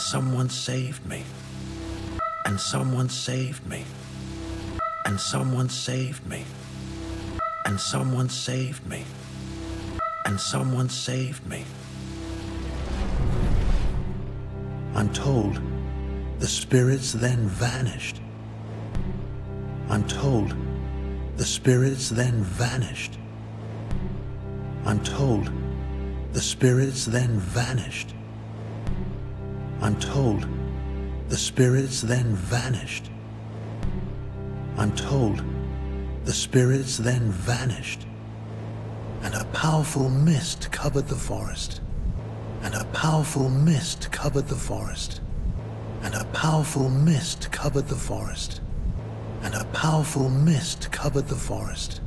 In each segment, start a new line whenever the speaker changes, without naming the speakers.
Someone saved me. And someone saved me. And someone saved me. And someone saved me. And someone saved me. I'm told the spirits then vanished. I'm told the spirits then vanished. I'm told the spirits then vanished. I'm told the spirits then vanished. I'm told the spirits then vanished. And a powerful mist covered the forest. And a powerful mist covered the forest. And a powerful mist covered the forest. And a powerful mist covered the forest.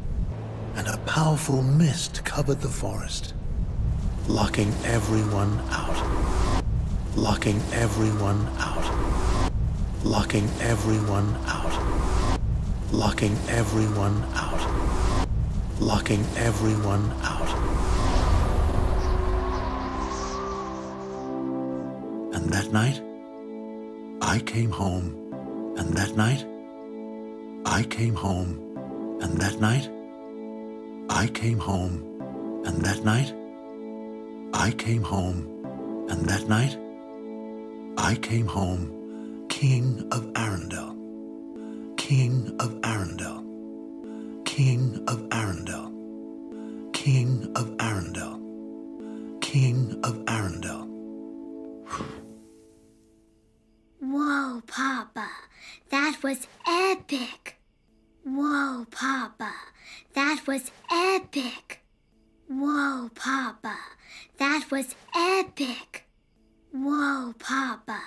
And a powerful mist covered the forest. Locking everyone out. Locking everyone out. Locking everyone out. Locking everyone out. Locking everyone out. And that night, I came home. And that night, I came home. And that night, I came home. And that night, I came home. And that night, I came home, King of Arendelle, King of Arendelle, King of Arendelle, King of Arendelle, King of Arendelle.
Whoa, Papa, that was epic. Whoa, Papa, that was epic. Whoa, Papa, that was epic. Whoa, Papa,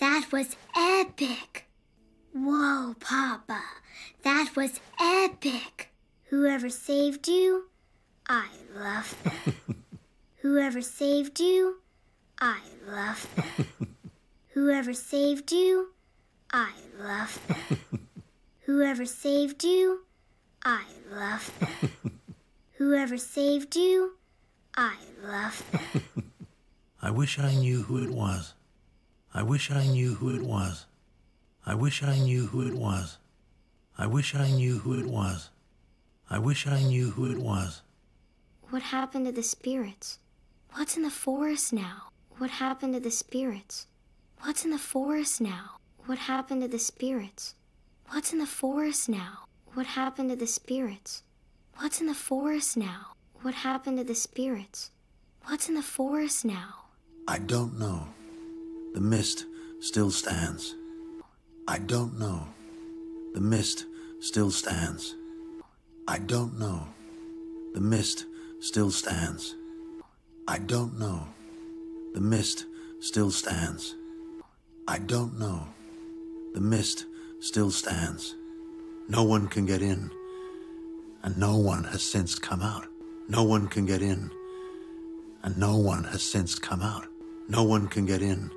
that was epic. Whoa, Papa, that was epic. Whoever saved you, I love them. Whoever saved you, I love them. Whoever saved you, I love them. Whoever saved you, I love them. Whoever saved you, I love them.
I wish I knew who it was. I wish I knew who it was. I wish I knew who it was. I wish I knew who it was. I wish I knew who it was.
What happened to the spirits? What's in the forest now? What happened to the spirits? What's in the forest now? What happened to the spirits? What's in the forest now? What happened to the spirits? What's in the forest now? What happened to the spirits? What's in the forest now?
I don't know. The mist still stands. I don't know. The mist still stands. I don't know. The mist still stands. I don't know. The mist still stands. I don't know. The mist still stands. No one can get in, and no one has since come out. No one can get in, and no one has since come out. No one can get in,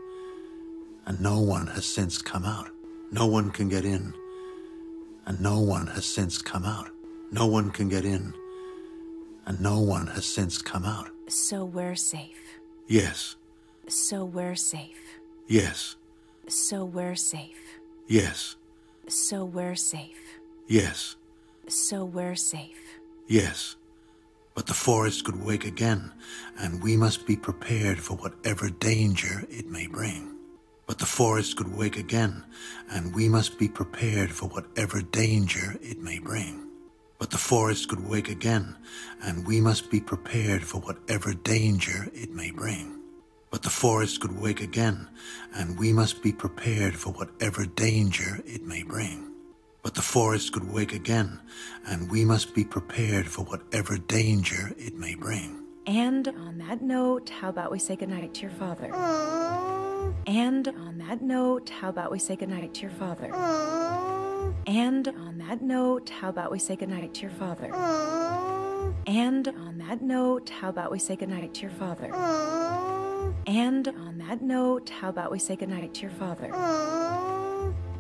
and no one has since come out. No one can get in, and no one has since come out. No one can get in, and no one has since come out.
So we're safe.
Yes,
So we're safe.
yes,
So we're safe.
yes,
So we're safe.
yes,
So we're safe.
yes. But the forest could wake again, and we must be prepared for whatever danger it may bring. But the forest could wake again, and we must be prepared for whatever danger it may bring. But the forest could wake again, and we must be prepared for whatever danger it may bring. But the forest could wake again, and we must be prepared for whatever danger it may bring. But the forest could wake again, and we must be prepared for whatever danger it may bring.
And on that note, how about we say goodnight to your father? And on that note, how about we say goodnight to your father? And on that note, how about we say goodnight to your father? And on that note, how about we say goodnight to your father? And on that note, how about we say goodnight to your father?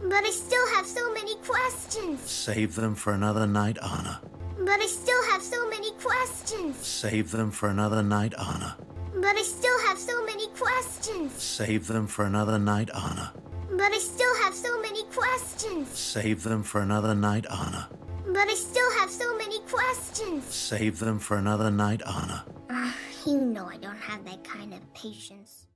But I still have so many questions.
Save them for another night, Anna.
But I still have so many questions.
Save them for another night, Anna.
But I still have so many questions.
Save them for another night, Anna.
But I still have so many questions.
Save them for another night, Anna.
But I still have so many questions.
Save them for another night, Anna.
Ah, you know I don't have that kind of patience.